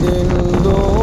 Then Lord.